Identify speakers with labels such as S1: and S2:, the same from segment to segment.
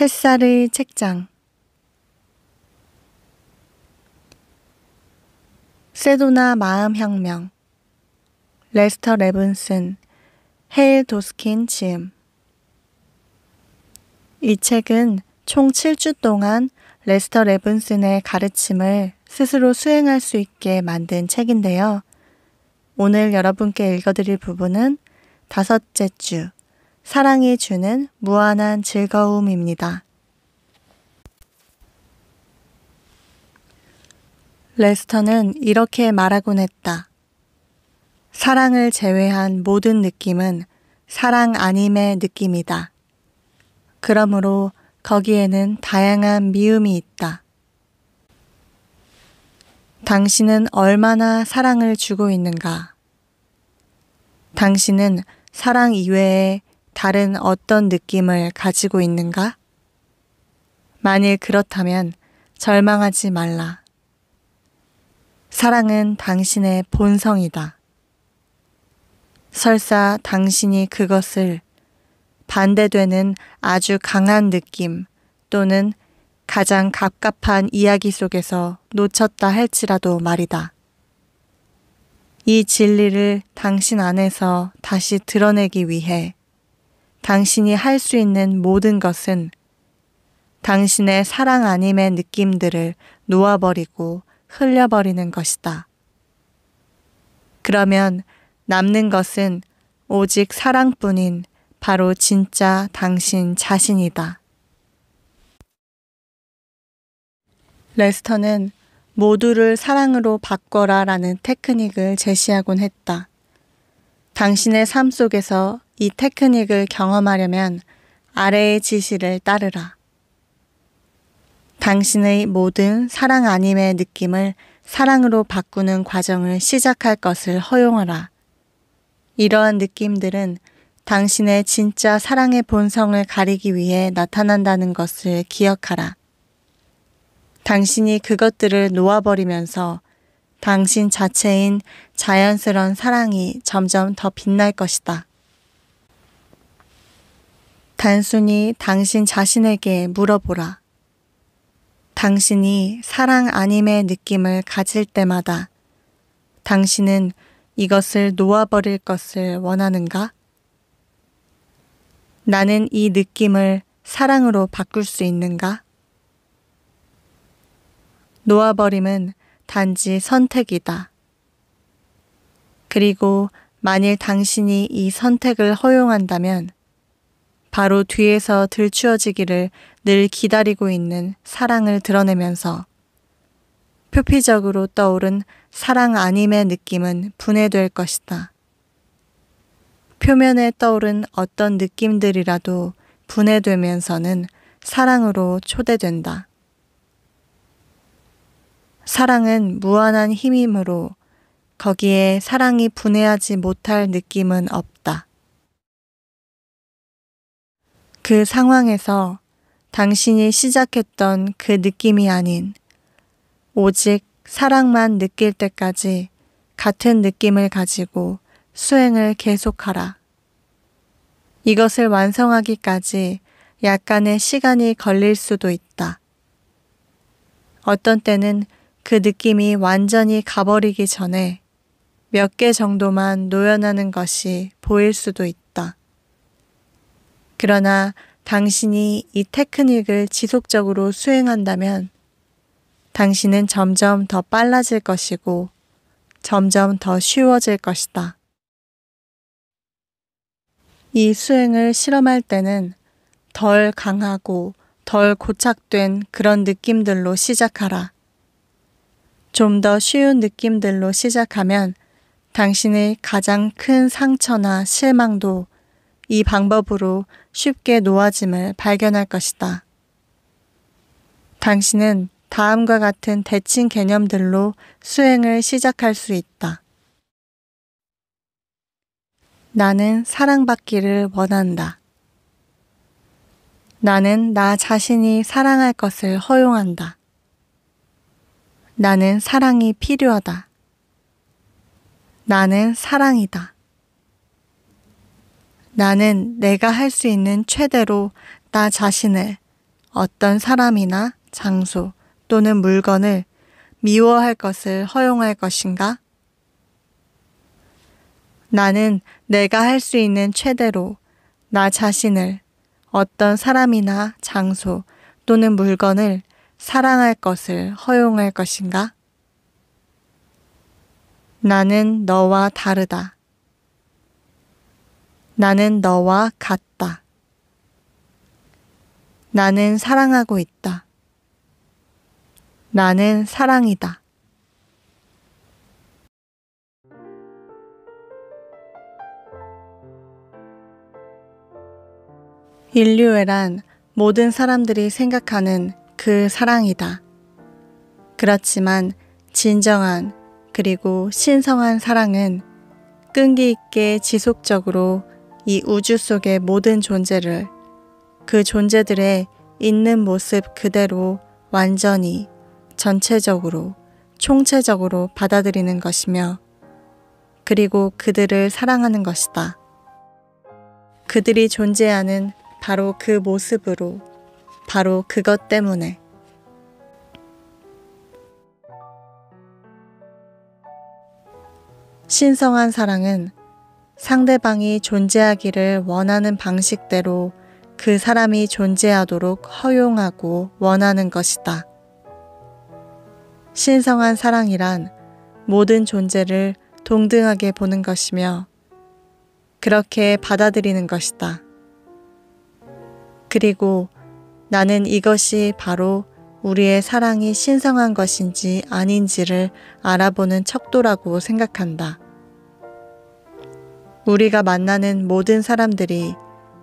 S1: 햇살의 책장. 세도나 마음혁명. 레스터 레븐슨 헤일 도스킨 지음 이 책은 총 7주 동안 레스터 레븐슨의 가르침을 스스로 수행할 수 있게 만든 책인데요. 오늘 여러분께 읽어드릴 부분은 다섯째 주, 사랑이 주는 무한한 즐거움입니다. 레스터는 이렇게 말하곤 했다. 사랑을 제외한 모든 느낌은 사랑 아님의 느낌이다. 그러므로 거기에는 다양한 미움이 있다. 당신은 얼마나 사랑을 주고 있는가? 당신은 사랑 이외에 다른 어떤 느낌을 가지고 있는가? 만일 그렇다면 절망하지 말라. 사랑은 당신의 본성이다. 설사 당신이 그것을 반대되는 아주 강한 느낌 또는 가장 갑갑한 이야기 속에서 놓쳤다 할지라도 말이다. 이 진리를 당신 안에서 다시 드러내기 위해 당신이 할 수 있는 모든 것은 당신의 사랑 아님의 느낌들을 놓아버리고 흘려버리는 것이다. 그러면 남는 것은 오직 사랑뿐인 바로 진짜 당신 자신이다. 레스터는 모두를 사랑으로 바꿔라 라는 테크닉을 제시하곤 했다. 당신의 삶 속에서 이 테크닉을 경험하려면 아래의 지시를 따르라. 당신의 모든 사랑 아님의 느낌을 사랑으로 바꾸는 과정을 시작할 것을 허용하라. 이러한 느낌들은 당신의 진짜 사랑의 본성을 가리기 위해 나타난다는 것을 기억하라. 당신이 그것들을 놓아버리면서 당신 자체인 자연스러운 사랑이 점점 더 빛날 것이다. 단순히 당신 자신에게 물어보라. 당신이 사랑 아님의 느낌을 가질 때마다 당신은 이것을 놓아버릴 것을 원하는가? 나는 이 느낌을 사랑으로 바꿀 수 있는가? 놓아버림은 단지 선택이다. 그리고 만일 당신이 이 선택을 허용한다면 바로 뒤에서 들추어지기를 늘 기다리고 있는 사랑을 드러내면서 표피적으로 떠오른 사랑 아님의 느낌은 분해될 것이다. 표면에 떠오른 어떤 느낌들이라도 분해되면서는 사랑으로 초대된다. 사랑은 무한한 힘이므로 거기에 사랑이 분해하지 못할 느낌은 없다. 그 상황에서 당신이 시작했던 그 느낌이 아닌 오직 사랑만 느낄 때까지 같은 느낌을 가지고 수행을 계속하라. 이것을 완성하기까지 약간의 시간이 걸릴 수도 있다. 어떤 때는 그 느낌이 완전히 가버리기 전에 몇 개 정도만 노연하는 것이 보일 수도 있다. 그러나 당신이 이 테크닉을 지속적으로 수행한다면 당신은 점점 더 빨라질 것이고 점점 더 쉬워질 것이다. 이 수행을 실험할 때는 덜 강하고 덜 고착된 그런 느낌들로 시작하라. 좀 더 쉬운 느낌들로 시작하면 당신의 가장 큰 상처나 실망도 이 방법으로 쉽게 놓아짐을 발견할 것이다. 당신은 다음과 같은 대칭 개념들로 수행을 시작할 수 있다. 나는 사랑받기를 원한다. 나는 나 자신이 사랑할 것을 허용한다. 나는 사랑이 필요하다. 나는 사랑이다. 나는 내가 할 수 있는 최대로 나 자신을 어떤 사람이나 장소 또는 물건을 미워할 것을 허용할 것인가? 나는 내가 할 수 있는 최대로 나 자신을 어떤 사람이나 장소 또는 물건을 사랑할 것을 허용할 것인가? 나는 너와 다르다. 나는 너와 같다. 나는 사랑하고 있다. 나는 사랑이다. 인류애란 모든 사람들이 생각하는 그 사랑이다. 그렇지만 진정한 그리고 신성한 사랑은 끈기 있게 지속적으로 이 우주 속의 모든 존재를 그 존재들의 있는 모습 그대로 완전히 전체적으로 총체적으로 받아들이는 것이며 그리고 그들을 사랑하는 것이다. 그들이 존재하는 바로 그 모습으로, 바로 그것 때문에. 신성한 사랑은 상대방이 존재하기를 원하는 방식대로 그 사람이 존재하도록 허용하고 원하는 것이다. 신성한 사랑이란 모든 존재를 동등하게 보는 것이며 그렇게 받아들이는 것이다. 그리고 나는 이것이 바로 우리의 사랑이 신성한 것인지 아닌지를 알아보는 척도라고 생각한다. 우리가 만나는 모든 사람들이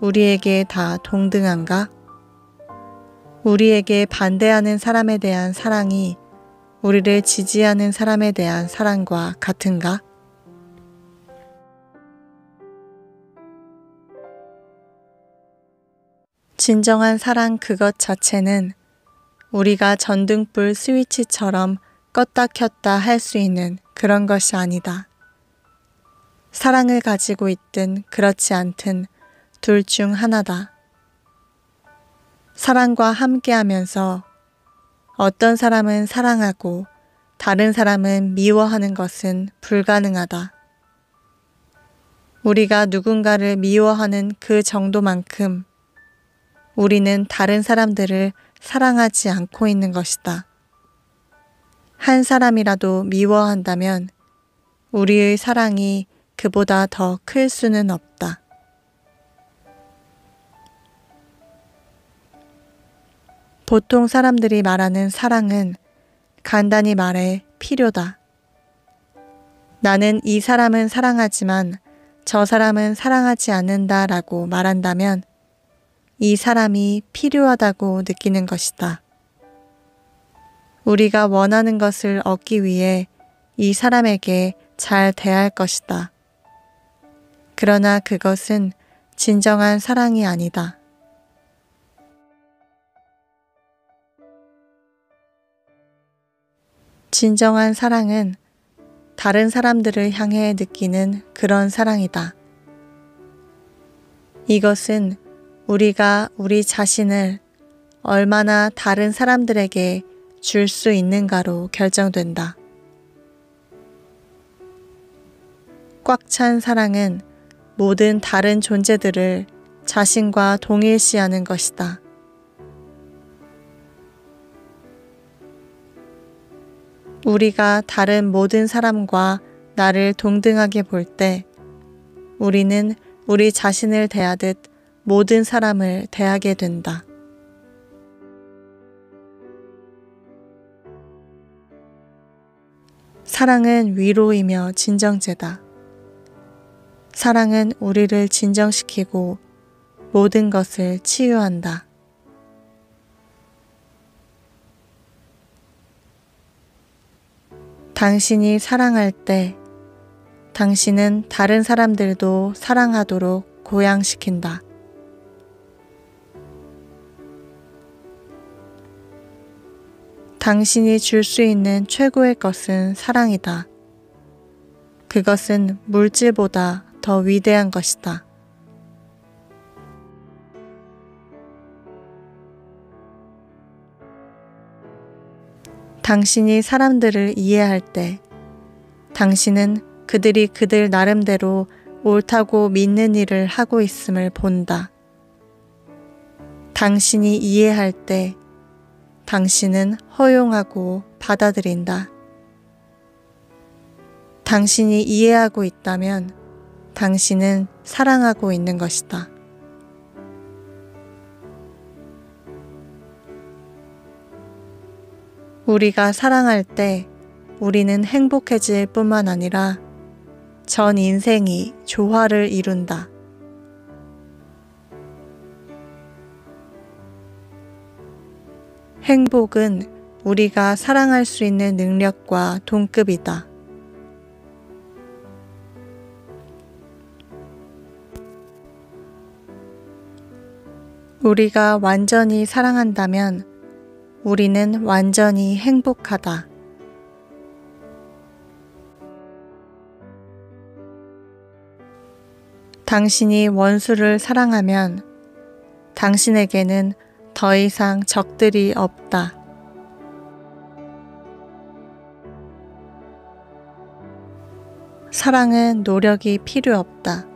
S1: 우리에게 다 동등한가? 우리에게 반대하는 사람에 대한 사랑이 우리를 지지하는 사람에 대한 사랑과 같은가? 진정한 사랑 그것 자체는 우리가 전등불 스위치처럼 껐다 켰다 할 수 있는 그런 것이 아니다. 사랑을 가지고 있든 그렇지 않든 둘 중 하나다. 사랑과 함께 하면서 어떤 사람은 사랑하고 다른 사람은 미워하는 것은 불가능하다. 우리가 누군가를 미워하는 그 정도만큼 우리는 다른 사람들을 사랑하지 않고 있는 것이다. 한 사람이라도 미워한다면 우리의 사랑이 그보다 더 클 수는 없다. 보통 사람들이 말하는 사랑은 간단히 말해 필요다. 나는 이 사람은 사랑하지만 저 사람은 사랑하지 않는다 라고 말한다면 이 사람이 필요하다고 느끼는 것이다. 우리가 원하는 것을 얻기 위해 이 사람에게 잘 대할 것이다. 그러나 그것은 진정한 사랑이 아니다. 진정한 사랑은 다른 사람들을 향해 느끼는 그런 사랑이다. 이것은 우리가 우리 자신을 얼마나 다른 사람들에게 줄 수 있는가로 결정된다. 꽉 찬 사랑은 모든 다른 존재들을 자신과 동일시하는 것이다. 우리가 다른 모든 사람과 나를 동등하게 볼 때 우리는 우리 자신을 대하듯 모든 사람을 대하게 된다. 사랑은 위로이며 진정제다. 사랑은 우리를 진정시키고 모든 것을 치유한다. 당신이 사랑할 때 당신은 다른 사람들도 사랑하도록 고양시킨다. 당신이 줄 수 있는 최고의 것은 사랑이다. 그것은 물질보다 더 위대한 것이다. 당신이 사람들을 이해할 때 당신은 그들이 그들 나름대로 옳다고 믿는 일을 하고 있음을 본다. 당신이 이해할 때 당신은 허용하고 받아들인다. 당신이 이해하고 있다면 당신은 사랑하고 있는 것이다. 우리가 사랑할 때 우리는 행복해질 뿐만 아니라 전 인생이 조화를 이룬다. 행복은 우리가 사랑할 수 있는 능력과 동급이다. 우리가 완전히 사랑한다면 우리는 완전히 행복하다. 당신이 원수를 사랑하면 당신에게는 더 이상 적들이 없다. 사랑은 노력이 필요 없다.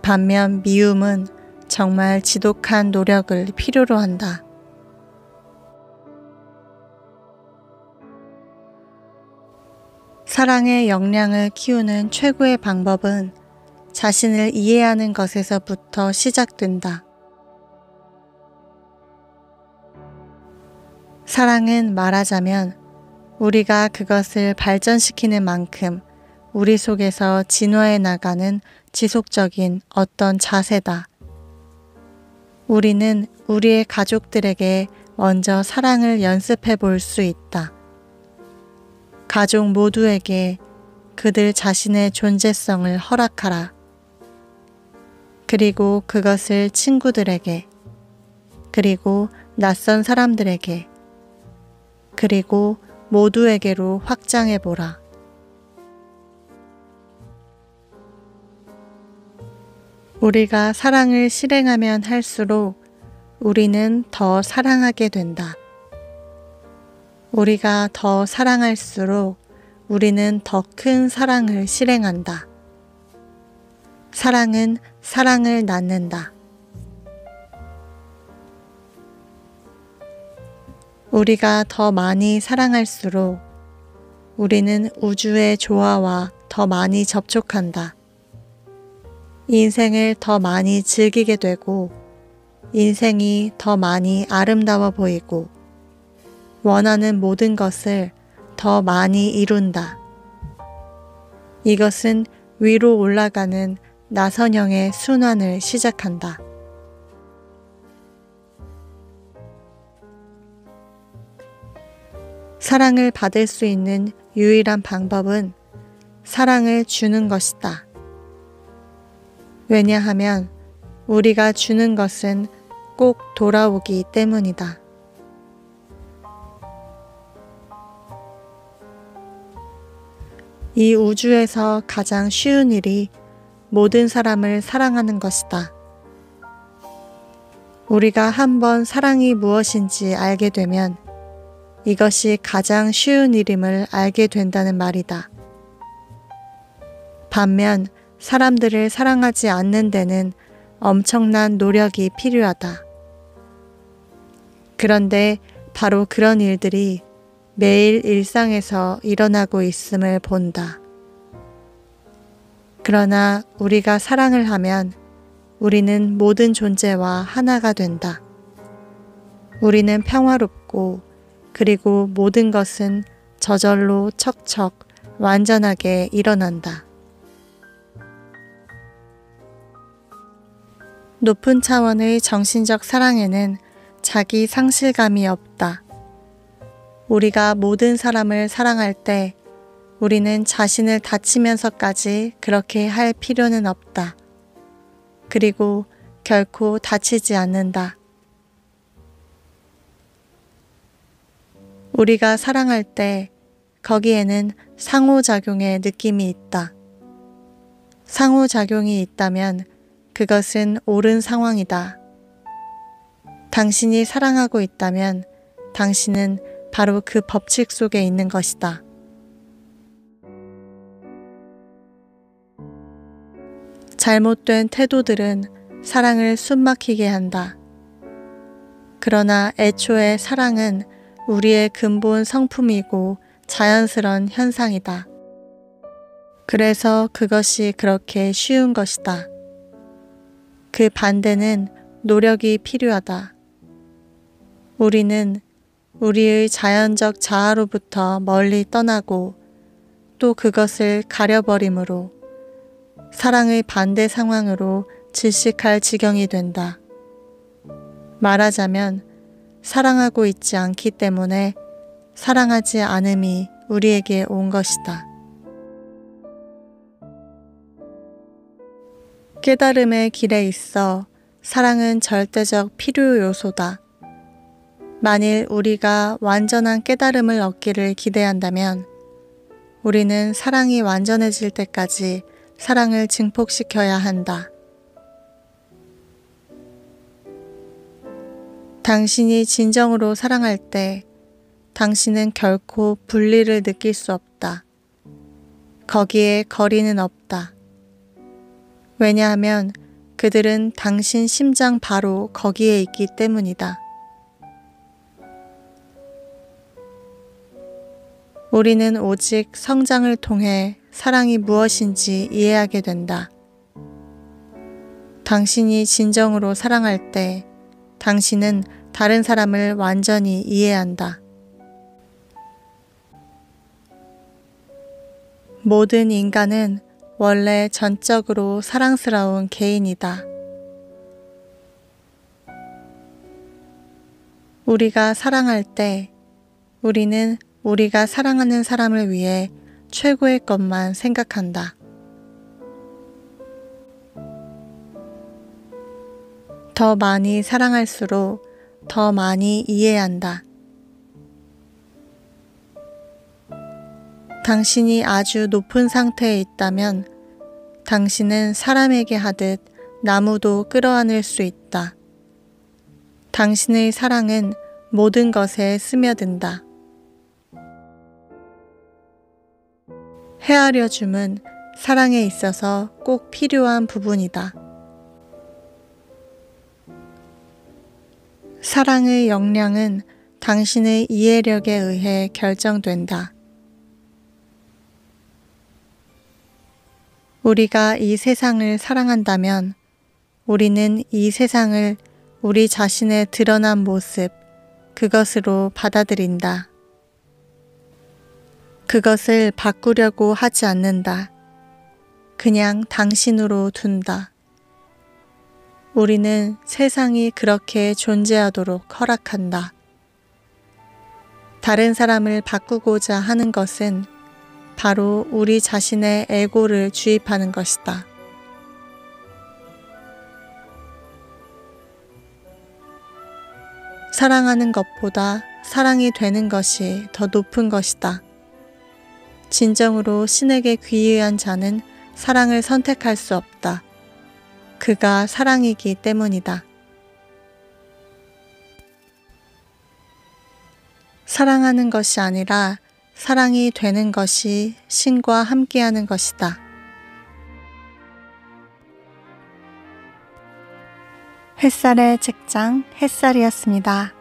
S1: 반면 미움은 정말 지독한 노력을 필요로 한다. 사랑의 역량을 키우는 최고의 방법은 자신을 이해하는 것에서부터 시작된다. 사랑은 말하자면 우리가 그것을 발전시키는 만큼 우리 속에서 진화해 나가는 지속적인 어떤 자세다. 우리는 우리의 가족들에게 먼저 사랑을 연습해 볼 수 있다. 가족 모두에게 그들 자신의 존재성을 허락하라. 그리고 그것을 친구들에게, 그리고 낯선 사람들에게, 그리고 모두에게로 확장해 보라. 우리가 사랑을 실행하면 할수록 우리는 더 사랑하게 된다. 우리가 더 사랑할수록 우리는 더 큰 사랑을 실행한다. 사랑은 사랑을 낳는다. 우리가 더 많이 사랑할수록 우리는 우주의 조화와 더 많이 접촉한다. 인생을 더 많이 즐기게 되고 인생이 더 많이 아름다워 보이고 원하는 모든 것을 더 많이 이룬다. 이것은 위로 올라가는 나선형의 순환을 시작한다. 사랑을 받을 수 있는 유일한 방법은 사랑을 주는 것이다. 왜냐하면 우리가 주는 것은 꼭 돌아오기 때문이다. 이 우주에서 가장 쉬운 일이 모든 사람을 사랑하는 것이다. 우리가 한번 사랑이 무엇인지 알게 되면 이것이 가장 쉬운 일임을 알게 된다는 말이다. 반면 사람들을 사랑하지 않는 데는 엄청난 노력이 필요하다. 그런데 바로 그런 일들이 매일 일상에서 일어나고 있음을 본다. 그러나 우리가 사랑을 하면 우리는 모든 존재와 하나가 된다. 우리는 평화롭고 그리고 모든 것은 저절로 척척 완전하게 일어난다. 높은 차원의 정신적 사랑에는 자기 상실감이 없다. 우리가 모든 사람을 사랑할 때 우리는 자신을 다치면서까지 그렇게 할 필요는 없다. 그리고 결코 다치지 않는다. 우리가 사랑할 때 거기에는 상호작용의 느낌이 있다. 상호작용이 있다면 그것은 옳은 상황이다. 당신이 사랑하고 있다면 당신은 바로 그 법칙 속에 있는 것이다. 잘못된 태도들은 사랑을 숨막히게 한다. 그러나 애초에 사랑은 우리의 근본 성품이고 자연스런 현상이다. 그래서 그것이 그렇게 쉬운 것이다. 그 반대는 노력이 필요하다. 우리는 우리의 자연적 자아로부터 멀리 떠나고 또 그것을 가려버림으로 사랑의 반대 상황으로 질식할 지경이 된다. 말하자면 사랑하고 있지 않기 때문에 사랑하지 않음이 우리에게 온 것이다. 깨달음의 길에 있어 사랑은 절대적 필요 요소다. 만일 우리가 완전한 깨달음을 얻기를 기대한다면 우리는 사랑이 완전해질 때까지 사랑을 증폭시켜야 한다. 당신이 진정으로 사랑할 때 당신은 결코 분리를 느낄 수 없다. 거기에 거리는 없다. 왜냐하면 그들은 당신 심장 바로 거기에 있기 때문이다. 우리는 오직 성장을 통해 사랑이 무엇인지 이해하게 된다. 당신이 진정으로 사랑할 때 당신은 다른 사람을 완전히 이해한다. 모든 인간은 원래 전적으로 사랑스러운 개인이다. 우리가 사랑할 때 우리는 우리가 사랑하는 사람을 위해 최고의 것만 생각한다. 더 많이 사랑할수록 더 많이 이해한다. 당신이 아주 높은 상태에 있다면 당신은 사람에게 하듯 나무도 끌어안을 수 있다. 당신의 사랑은 모든 것에 스며든다. 헤아려 줌은 사랑에 있어서 꼭 필요한 부분이다. 사랑의 역량은 당신의 이해력에 의해 결정된다. 우리가 이 세상을 사랑한다면 우리는 이 세상을 우리 자신의 드러난 모습, 그것으로 받아들인다. 그것을 바꾸려고 하지 않는다. 그냥 당신으로 둔다. 우리는 세상이 그렇게 존재하도록 허락한다. 다른 사람을 바꾸고자 하는 것은 바로 우리 자신의 에고를 주입하는 것이다. 사랑하는 것보다 사랑이 되는 것이 더 높은 것이다. 진정으로 신에게 귀의한 자는 사랑을 선택할 수 없다. 그가 사랑이기 때문이다. 사랑하는 것이 아니라 사랑이 되는 것이 신과 함께하는 것이다. 햇살의 책장 햇살이었습니다.